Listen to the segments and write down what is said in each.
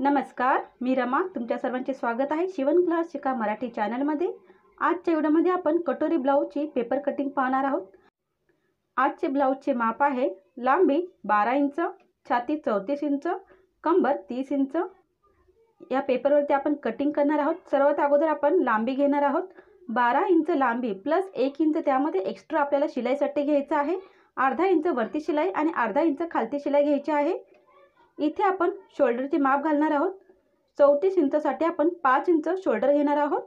नमस्कार मी रमा. तुमच्या सर्वांचे स्वागत आहे शिवण क्लास शिका मराठी चॅनलमध्ये. आजच्या व्हिडिओमध्ये आपण कटोरी ब्लाऊजची पेपर कटिंग पाहणार आहोत. आजचे ब्लाऊजचे माप आहे लांबी बारा इंच छाती चौतीस इंच कंबर तीस इंच. या पेपरवरती आपण कटिंग करणार आहोत. सर्वात अगोदर आपण लांबी घेणार आहोत. बारा इंच लांबी प्लस एक इंच त्यामध्ये एक्स्ट्रा आपल्याला शिलाईसाठी घ्यायचं आहे. अर्धा इंच वरती शिलाई आणि अर्धा इंच खालती शिलाई घ्यायची आहे. इथे आपण शोल्डरचे माप घालणार आहोत. चौतीस इंचसाठी आपण पाच इंच शोल्डर घेणार आहोत.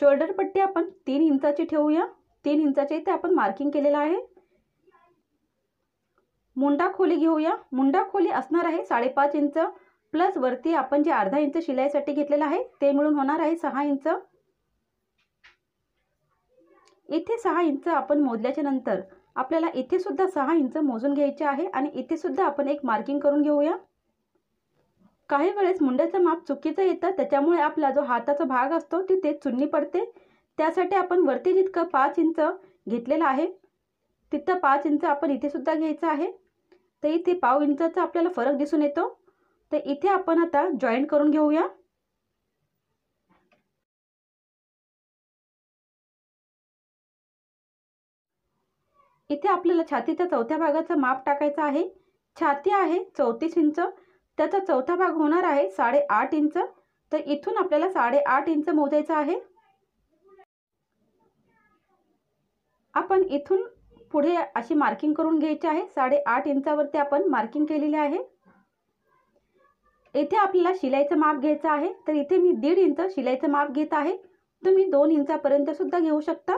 शोल्डर पट्टी आपण तीन इंचाची ठेवूया. तीन इंचाच्या इथे आपण मार्किंग केलेलं आहे. मुंडा खोली घेऊया. मुंडा खोली असणार आहे साडेपाच इंच. प्लस वरती आपण जे अर्धा इंच शिलाईसाठी घेतलेलं आहे ते मिळून होणार आहे सहा इंच. इथे सहा इंच आपण मोजल्याच्या नंतर आपल्याला इथे सुद्धा सहा इंच मोजून घ्यायचे आहे आणि इथे सुद्धा आपण एक मार्किंग करून घेऊया. काही वेळेस मुंड्याचं माप चुकीचं येतं त्याच्यामुळे आपला जो हाताचा भाग असतो तिथे चुन्नी पडते. त्यासाठी आपण वरती जितकं पाच इंच घेतलेलं आहे तिथं पाच इंच आपण इथे सुद्धा घ्यायचं आहे. तर इथे पाव इंचाचा आपल्याला फरक दिसून येतो. तर इथे आपण आता जॉईंट करून घेऊया. इथे आपल्याला छातीच्या चौथ्या भागाचं माप टाकायचं आहे. छाती आहे चौतीस इंच. त्याचा चौथा भाग होणार आहे साडेआठ इंच. तर इथून आपल्याला साडेआठ इंच मोजायचं आहे. आपण इथून पुढे अशी मार्किंग करून घ्यायची आहे. साडेआठ इंचावरती आपण मार्किंग केलेली आहे. इथे आपल्याला शिलाईचं माप घ्यायचं आहे. तर इथे मी दीड इंच शिलाईचं माप घेत आहे. तुम्ही दोन इंचापर्यंत सुद्धा घेऊ शकता.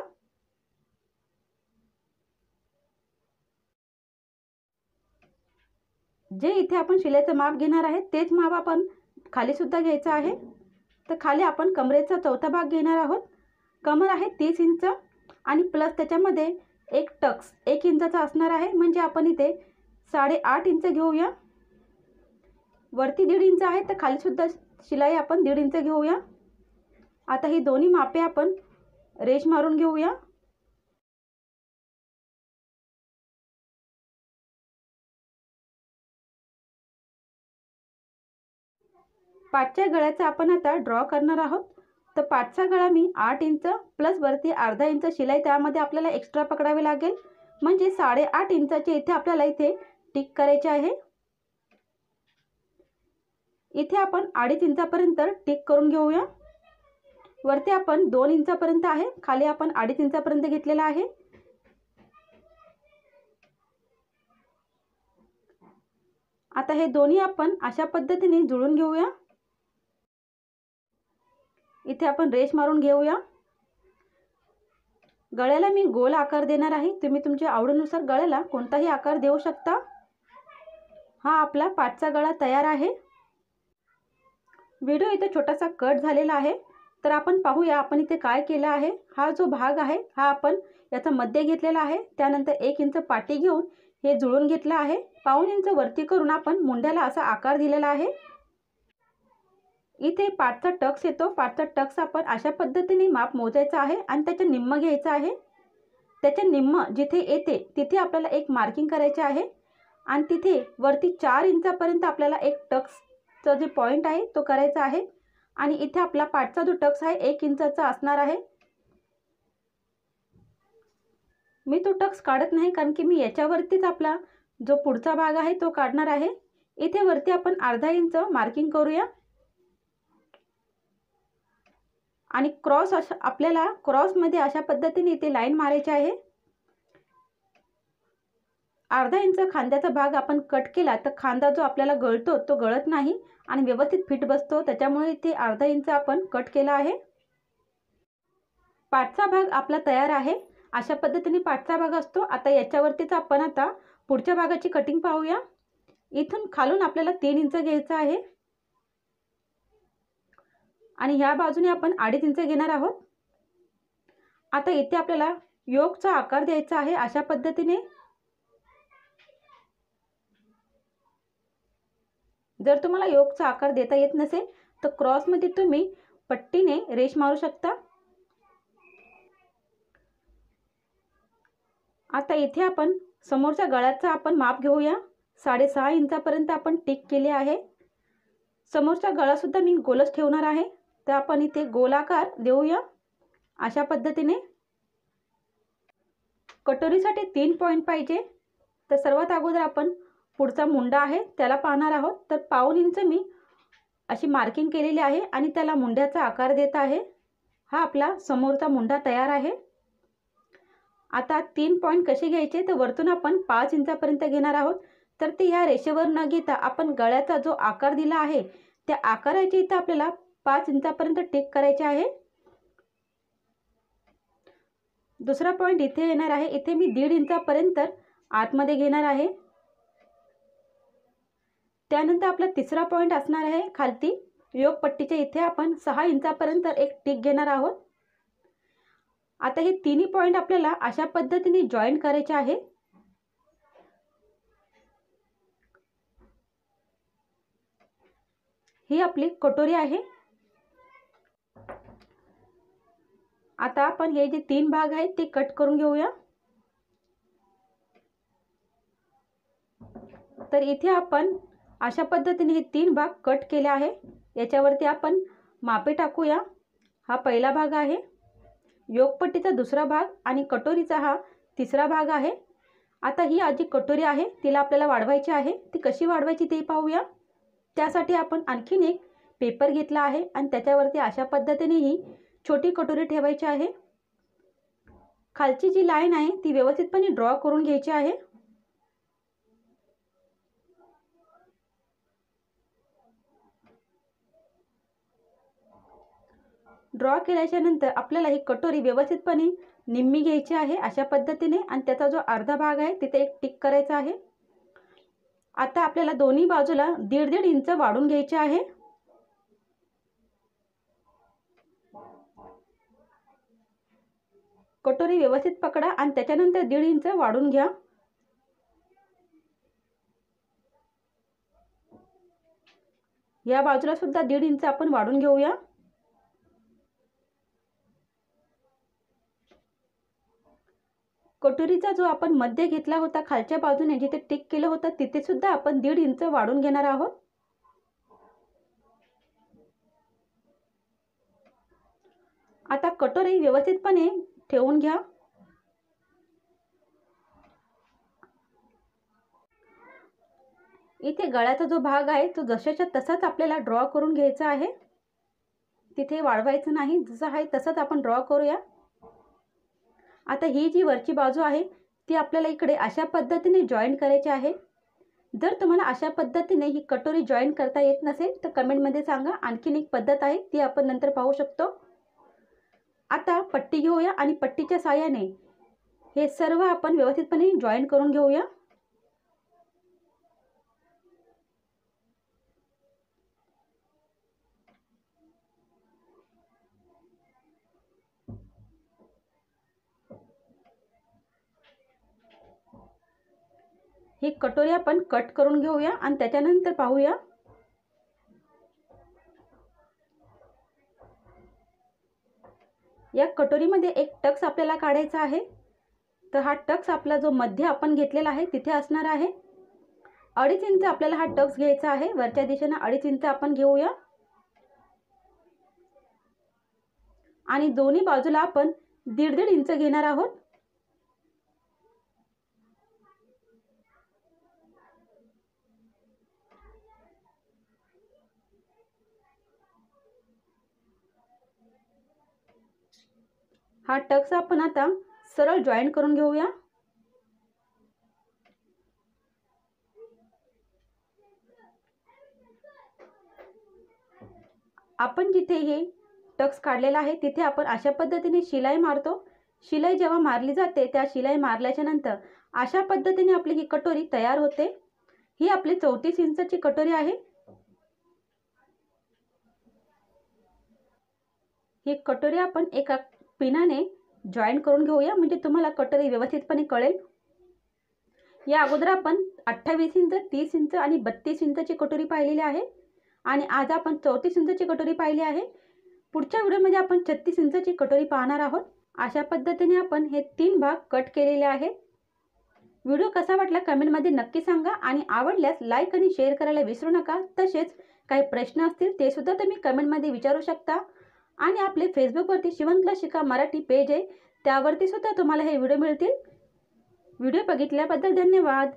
जे इथे आपण शिलाईचं माप घेणार आहे तेच माप आपण खालीसुद्धा घ्यायचं आहे. तर खाली आपण कमरेचा चौथा भाग घेणार आहोत. कमर आहे तीस इंच आणि प्लस त्याच्यामध्ये एक टक्स एक इंचाचा असणार आहे. म्हणजे आपण इथे साडेआठ इंच घेऊया. वरती दीड इंच आहे तर खालीसुद्धा शिलाई आपण दीड इंच घेऊया. आता ही दोन्ही मापे आपण रेश मारून घेऊया. पाठच्या गळ्याचा आपण आता ड्रॉ करणार आहोत. तर पाठचा गळा मी आठ इंच प्लस वरती अर्धा इंच शिलाई त्यामध्ये आपल्याला एक्स्ट्रा पकडावे लागेल. म्हणजे साडेआठ इंचाचे इथे आपल्याला इथे टिक करायचे आहे. इथे आपण अडीच इंचापर्यंत टिक करून घेऊया. वरती आपण दोन इंचापर्यंत आहे. खाली आपण अडीच इंचापर्यंत घेतलेला आहे. आता हे दोन्ही आपण अशा पद्धतीने जुळून घेऊया. इथे आपण रेश मारून घेऊया. गळ्याला मी गोल आकार देणार आहे. तुम्ही तुमच्या आवडीनुसार गळ्याला कोणताही आकार देऊ शकता. हा आपला पाठचा गळा तयार आहे. व्हिडिओ इथे छोटासा कट झालेला आहे. तर आपण पाहूया आपण इथे काय केलं आहे. हा जो भाग आहे हा आपण याचा मध्य घेतलेला आहे. त्यानंतर एक इंच पाटी घेऊन हे जुळून घेतलं आहे. पाऊन इंच वरती करून आपण मुंड्याला असा आकार दिलेला आहे. इथे पाठचा टक्स येतो. पाठचा टक्स आपण अशा पद्धतीने माप मोजायचा आहे आणि त्याचं निम्म घ्यायचं आहे. त्याच्या निम्म जिथे येते तिथे आपल्याला एक मार्किंग करायचे आहे. आणि तिथे वरती चार इंचापर्यंत आपल्याला एक टक्सचा जे पॉईंट आहे तो करायचा आहे. आणि इथे आपला पाठचा जो टक्स आहे एक इंचाचा असणार आहे. मी तो टक्स काढत नाही कारण की मी याच्यावरतीच आपला जो पुढचा भाग आहे तो काढणार आहे. इथे वरती आपण अर्धा इंच मार्किंग करूया. आणि क्रॉस अशा आपल्याला क्रॉसमध्ये अशा पद्धतीने इथे लाईन मारायची आहे. अर्धा इंच खांद्याचा भाग आपण कट केला तर खांदा जो आपल्याला गळतो तो गळत नाही आणि व्यवस्थित फिट बसतो. त्याच्यामुळे इथे अर्धा इंच आपण कट केला आहे. पाठचा भाग आपला तयार आहे. अशा पद्धतीने पाठचा भाग असतो. आता याच्यावरतीच आपण आता पुढच्या भागाची कटिंग पाहूया. इथून खालून आपल्याला तीन इंच घ्यायचं आहे. आणि ह्या बाजूने आपण अडीच इंच घेणार आहोत. आता इथे आपल्याला योगचा आकार द्यायचा आहे अशा पद्धतीने. जर तुम्हाला योगचा आकार देता येत नसेल तर क्रॉसमध्ये तुम्ही पट्टीने रेश मारू शकता. आता इथे आपण समोरच्या गळ्याचा आपण माप घेऊया. साडेसहा इंचापर्यंत आपण टिक केले आहे. समोरचा गळासुद्धा मी गोलच ठेवणार आहे. तर आपण इथे गोलाकार देऊया. अशा पद्धतीने कटोरीसाठी तीन पॉईंट पाहिजे. तर सर्वात अगोदर आपण पुढचा मुंडा आहे त्याला पाहणार आहोत. तर पाऊन इंच मी अशी मार्किंग केलेली आहे आणि त्याला मुंड्याचा आकार देत आहे. हा आपला समोरचा मुंडा तयार आहे. आता तीन पॉईंट कसे घ्यायचे? तर वरतून आपण पाच इंचापर्यंत घेणार आहोत. तर ते ह्या रेषेवर न घेता आपण गळ्याचा जो आकार दिला आहे त्या आकाराची इथं आपल्याला पाच इंचापर्यंत टेक करायचे आहे. दुसरा पॉईंट इथे येणार आहे. इथे मी दीड इंचापर्यंत आतमध्ये घेणार आहे. त्यानंतर आपला तिसरा पॉईंट असणार आहे. खालती योगपट्टीच्या इथे आपण सहा इंचापर्यंत एक टिक घेणार आहोत. आता हे तिन्ही पॉईंट आपल्याला अशा पद्धतीने जॉईन करायचे आहे. ही आपली कटोरी आहे. आता आपण हे जे तीन भाग आहेत ते कट करून घेऊया. तर इथे आपण अशा पद्धतीने हे तीन भाग कट केले आहे. याच्यावरती आपण मापे टाकूया. हा पहिला भाग आहे. योगपट्टीचा दुसरा भाग आणि कटोरीचा हा तिसरा भाग आहे. आता ही आजी कटोरी आहे तिला आपल्याला वाढवायची आहे. ती कशी वाढवायची ते पाहूया. त्यासाठी आपण आणखीन एक पेपर घेतला आहे आणि त्याच्यावरती अशा पद्धतीने ही छोटी कटोरी ठेवायची आहे. खालची जी लाईन आहे ती व्यवस्थितपणे ड्रॉ करून घ्यायची आहे. ड्रॉ केल्याच्यानंतर आपल्याला ही कटोरी व्यवस्थितपणे निम्मी घ्यायची आहे अशा पद्धतीने आणि त्याचा जो अर्धा भाग आहे तिथे एक टिक करायचा आहे. आता आपल्याला दोन्ही बाजूला दीड दीड इंच वाढून घ्यायचे आहे. कटोरी व्यवस्थित पकडा आणि त्याच्यानंतर दीड इंच वाढून घ्या. या बाजूला सुद्धा दीड इंच आपण वाढून घेऊया. कटोरीचा जो आपण मध्य घेतला होता खालच्या बाजूने जिथे टिक केलं होतं तिथे सुद्धा आपण दीड इंच वाढून घेणार आहोत. आता कटोरी व्यवस्थितपणे ठेवून घ्या. इथे गळ्याचा जो भाग आहे तो जशाच्या तसाच आपल्याला ड्रॉ करून घ्यायचा आहे. तिथे वाढवायचं नाही जसं आहे तसंच आपण ड्रॉ करूया. आता ही जी वरची बाजू आहे ती आपल्याला इकडे अशा पद्धतीने जॉईन करायची आहे. जर तुम्हाला अशा पद्धतीने ही कटोरी जॉईन करता येत नसेल तर कमेंटमध्ये सांगा. आणखीन एक पद्धत आहे ती आपण नंतर पाहू शकतो. आता पट्टी घेऊया आणि पट्टीच्या साह्याने हे सर्व आपण व्यवस्थितपणे जॉईन करून घेऊया. ही कटोरी आपण कट करून घेऊया आणि त्याच्यानंतर पाहूया. या कटोरीमध्ये एक टक्स आपल्याला काढायचा आहे. तर हा टक्स आपला जो मध्य आपण घेतलेला आहे तिथे असणार आहे. अडीच इंच आपल्याला हा टक्स घ्यायचा आहे. वरच्या दिशेनं अडीच इंच आपण घेऊया. आणि दोन्ही बाजूला आपण दीड दीड इंच घेणार आहोत. हा टक्स आपण आता सरळ जॉईन करून घेऊया. आपण जिथे हे टक्स काढलेला आहे तिथे आपण अशा पद्धतीने शिलाई मारतो. शिलाई जेव्हा मारली जाते त्या शिलाई मारल्याच्या नंतर अशा पद्धतीने आपली ही कटोरी तयार होते. ही आपली चौतीस इंचची कटोरी आहे. ही कटोरी आपण एका पिनाने जॉईन करून घेऊया. म्हणजे तुम्हाला कटोरी व्यवस्थितपणे कळेल. या अगोदर आपण अठ्ठावीस इंच तीस इंच आणि बत्तीस इंचची कटोरी पाहिलेली आहे. आणि आज आपण चौतीस इंचची कटोरी पाहिली आहे. पुढच्या व्हिडिओमध्ये आपण छत्तीस इंचची कटोरी पाहणार आहोत. अशा पद्धतीने आपण हे तीन भाग कट केलेले आहेत व्हिडिओ कसा वाटला कमेंटमध्ये नक्की सांगा आणि आवडल्यास लाईक आणि शेअर करायला विसरू नका. तसेच काही प्रश्न असतील ते सुद्धा तुम्ही कमेंटमध्ये विचारू शकता. आणि आपले फेसबुकवरती शिवन क्लासिका मराठी पेज आहे. त्यावरती सुद्धा तुम्हाला हे व्हिडिओ मिळतील. व्हिडिओ बघितल्याबद्दल धन्यवाद.